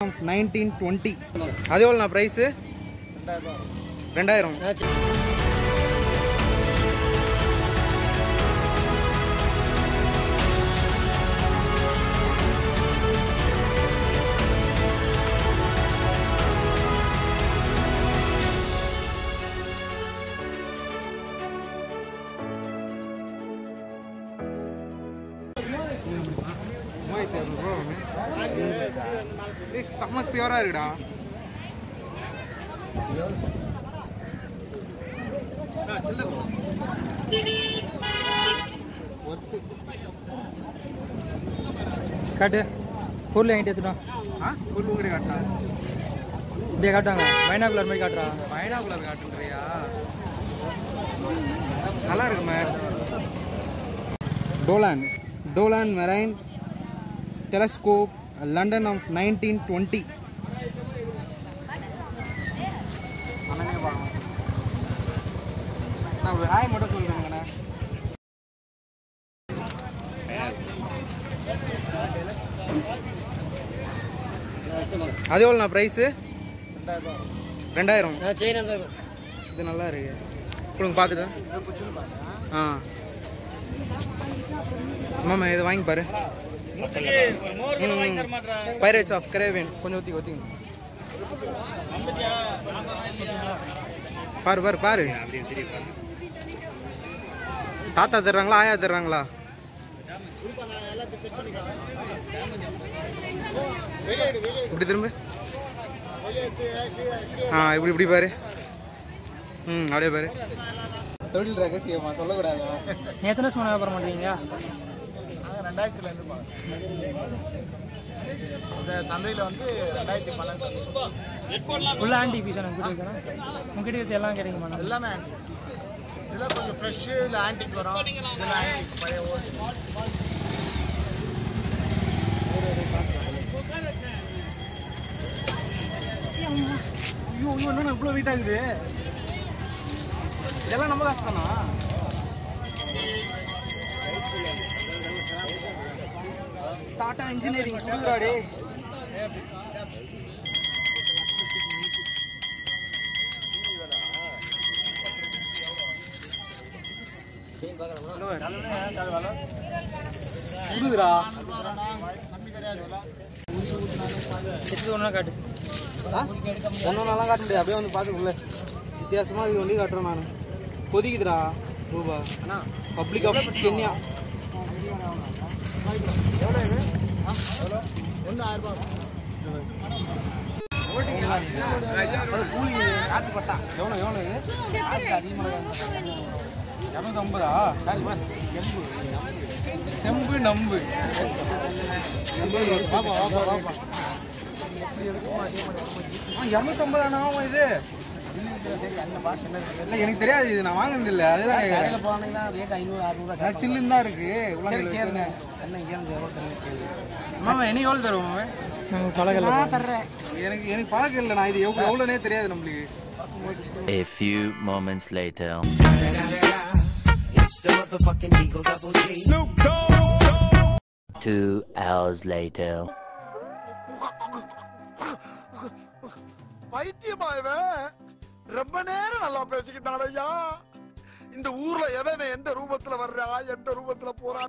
Nineteen twenty அது எவ்வளோண்ணா price ரெண்டாயிரம் மூவாயிரத்தி இரநூறுவா ஏய் செம்ம பியூராக இருக்குடா. காட்டு. பொருள் என்கிட்ட எடுத்துட்டோம் ஆ? ஒரு உங்கடி காட்டா இப்படியே காட்டுவாங்க. பைனாகுலர் மாதிரி காட்டுறா. பைனாகுலர் காட்டுன்றியா நல்லா இருக்குமே. டோலான். டோலான் marine. Telescope London of nineteen twenty நான் ஒரு ஹாய் மட்டும் சொல்லுங்கண்ணா. அது எவ்வளோண்ணா ப்ரைஸு ரெண்டாயிரம். இது நல்லா இருக்கு. கொடுங்க பார்த்துட்டு ஆ. மாமா இதை வாங்கி பாரு. பைரேட்ஸ் ஆஃப் கரேவியன் கொஞ்சம் ஊற்றி ஊற்றிங்க பாரு பாரு பாரு. தாத்தா தர்றாங்களா ஆயா தர்றாங்களா? இப்படி திரும்ப. ஆ இப்படி இப்படி பாரு. ம் அப்படியே பாரு. தொழில் ரகசியமா சொல்லக்கூடாதா? நீ எத்தனை வருஷம் வியாபாரம் பண்ணுறீங்க ரெண்டாயிரத்துலேருந்து இந்த சந்தையில் வந்து ரெண்டாயிரத்தி பன்னெண்டு உள்ள ஆன்டி பீஸ் உங்ககிட்ட இருக்கிறது எல்லாம் கிடைக்குமா? எல்லாமே ஆன்டிக் இதில் கொஞ்சம் ஃப்ரெஷ்ஷு இல்லை ஆன்டிக் வரும். இதில் ஆன்டிக் பழைய ஓடி ஐயோ ஐயோ என்ன இவ்வளோ வெயிட் ஆகுது? இதெல்லாம் நம்ம காசு தானா? டாடா இன்ஜினியரிங் கொடுக்குறாடே கொடுக்குறா ஒன்றா காட்டு ஒன்றும் நல்லா காட்ட முடியாது. அப்படியே வந்து பார்த்துக்குள்ள. வித்தியாசமாக இது வண்டி காட்டுறேன் நான். கொதிக்குதுடா ரூபா. Public of Kenya. ஒன்று ஆயிரம் பட்டா எவ்வளோ எவ்வளோ இது இரநூத்தம்பதா செம்பு செம்பு நம்பு வாப்பா வாப்பா வாப்பா இரநூத்தம்பதானா இது இல்லை எனக்கு தெரியாது இது நான் வாங்கினது இல்லை. அதுதான் கேட்குறேன் போனீங்கன்னா ரேட் ஐநூறு சில்லுன்னு தான் இருக்கு. உள்ளங்கையில் வச்சுன்னு. என்ன இங்கேருந்து எவ்வளோ தருவீங்க மாமா என்ன எவ்வளோ தருவோம் மாமா? தர்றேன். எனக்கு எனக்கு பழக்கம் இல்லை. நான் இது எவ்வளோ எவ்வளோனே தெரியாது நம்மளுக்கு. A few moments later. Two hours later. பைத்தியமா இவன்? ரொம்ப நேரம் நல்லா பேசிக்கிட்டான் ஐயா. இந்த ஊர்ல எவன் எந்த ரூபத்துல வர்றா எந்த ரூபத்துல போறா?